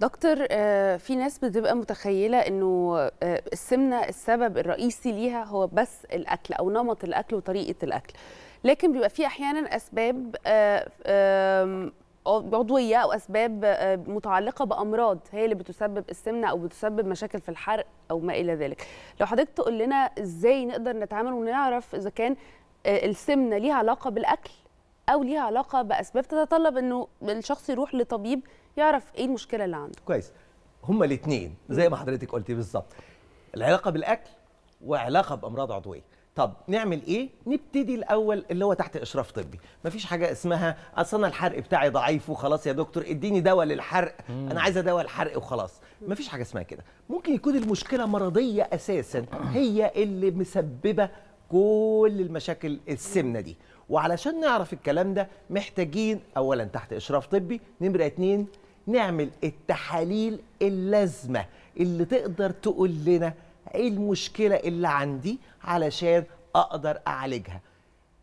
دكتور آه، في ناس بتبقى متخيلة إنه آه، السمنة السبب الرئيسي ليها هو بس الأكل أو نمط الأكل وطريقة الأكل. لكن بيبقى في أحيانا أسباب آه، آم، عضوية أو أسباب متعلقة بأمراض هي اللي بتسبب السمنة أو بتسبب مشاكل في الحرق أو ما إلى ذلك. لو حضرتك تقول لنا إزاي نقدر نتعامل ونعرف إذا كان السمنة ليها علاقة بالأكل أو ليها علاقة بأسباب تتطلب إنه الشخص يروح لطبيب يعرف إيه المشكلة اللي عنده. كويس. هما الاثنين زي ما حضرتك قلتي بالظبط. العلاقة بالأكل وعلاقة بأمراض عضوية. طب نعمل إيه؟ نبتدي الأول اللي هو تحت إشراف طبي. مفيش حاجة اسمها أصل أنا الحرق بتاعي ضعيف وخلاص يا دكتور إديني دواء للحرق. أنا عايزة دواء الحرق وخلاص. مفيش حاجة اسمها كده. ممكن يكون المشكلة مرضية أساسا. هي اللي مسببة كل المشاكل السمنة دي. وعلشان نعرف الكلام ده محتاجين اولا تحت إشراف طبي نمرة اتنين نعمل التحاليل اللازمة اللي تقدر تقول لنا إيه المشكلة اللي عندي علشان أقدر أعالجها.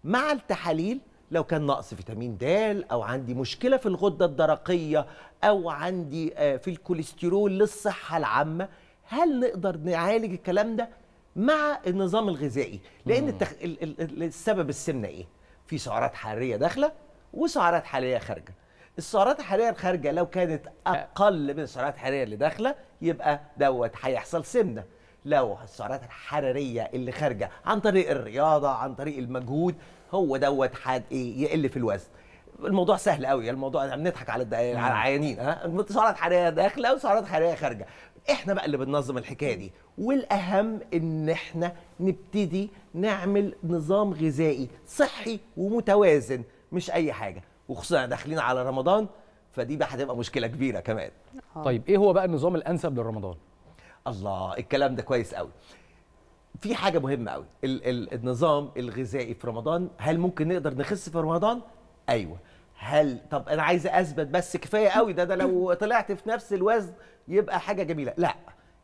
مع التحاليل لو كان نقص فيتامين د أو عندي مشكلة في الغدة الدرقية أو عندي آه، في الكوليسترول للصحة العامة هل نقدر نعالج الكلام ده؟ مع النظام الغذائي. لأن التخ... ال... ال... ال- السبب السمنة إيه؟ في سعرات حرارية داخلة وسعرات حرارية خارجة. السعرات الحراريه الخارجه لو كانت أقل من السعرات الحراريه اللي داخلة يبقى دوت هيحصل سمنة. لو السعرات الحرارية اللي خارجة عن طريق الرياضة عن طريق المجهود هو دوت حد إيه يقل في الوزن. الموضوع سهل قوي الموضوع إحنا بنضحك على العيانين ها؟ سعرات حرارية داخلة وسعرات حرارية خارجة. إحنا بقى اللي بننظم الحكاية دي. والأهم إن إحنا نبتدي نعمل نظام غذائي صحي ومتوازن مش أي حاجة. وخصوصا داخلين على رمضان فدي بقى هتبقى مشكلة كبيرة كمان. طيب إيه هو بقى النظام الأنسب لرمضان؟ الله الكلام ده كويس قوي. في حاجة مهمة قوي ال ال النظام الغذائي في رمضان هل ممكن نقدر نخس في رمضان؟ أيوه. هل طب أنا عايز أثبت بس كفاية قوي ده ده لو طلعت في نفس الوزن يبقى حاجة جميلة. لا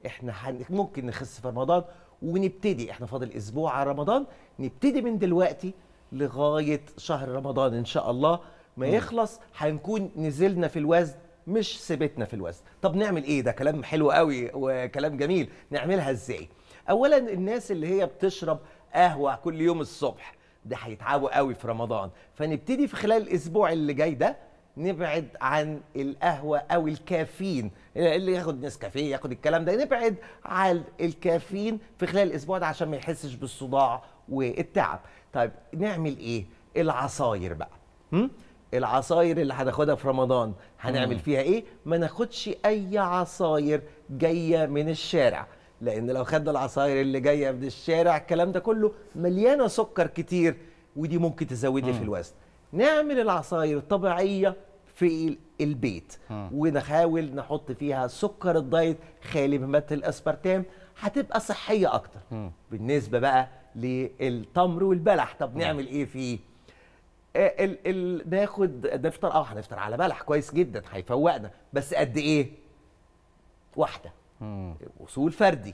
إحنا هن- ممكن نخس في رمضان ونبتدي إحنا فاضل أسبوع على رمضان نبتدي من دلوقتي لغاية شهر رمضان إن شاء الله. ما يخلص هنكون نزلنا في الوزن مش ثبتنا في الوزن. طب نعمل إيه؟ ده كلام حلو قوي وكلام جميل. نعملها إزاي؟ اولا الناس اللي هي بتشرب قهوة كل يوم الصبح ده هيتعبوا قوي في رمضان. فنبتدي في خلال الأسبوع اللي جاي ده نبعد عن القهوة أو الكافيين. اللي ياخد نسكافيه ياخد الكلام ده نبعد عن الكافيين في خلال الأسبوع ده عشان ما يحسش بالصداع والتعب. طيب نعمل إيه؟ العصاير بقى. هم؟ العصاير اللي هناخدها في رمضان هنعمل فيها إيه؟ ما ناخدش أي عصاير جاية من الشارع لأن لو خدنا العصاير اللي جاية من الشارع الكلام ده كله مليانة سكر كتير ودي ممكن تزود لي في الوزن. نعمل العصاير الطبيعية في ال- البيت ونحاول نحط فيها سكر الدايت خالي من ماده الأسبرتام هتبقى صحية أكتر. بالنسبة بقى للتمر والبلح طب نعمل إيه فيه؟ ال ال ناخد نفطر آه هنفطر على بلح كويس جدا هيفوقنا. بس قد إيه؟ واحدة. وصول فردي.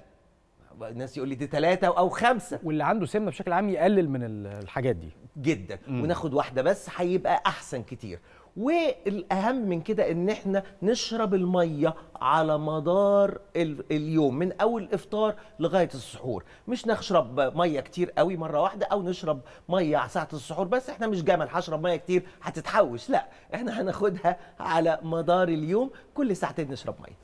الناس يقول لي دي ثلاثة أو خمسة. واللي عنده سمنة بشكل عام يقلل من ال- الحاجات دي. جدا. وناخد واحدة بس هيبقى أحسن كتير. والأهم من كده إن إحنا نشرب المية على مدار ال- اليوم من أول الإفطار لغاية السحور. مش نشرب مية كتير قوي مرة واحدة أو نشرب مية على ساعة السحور بس. إحنا مش جمل هشرب مية كتير هتتحوش. لا إحنا هناخدها على مدار اليوم كل ساعتين نشرب مية.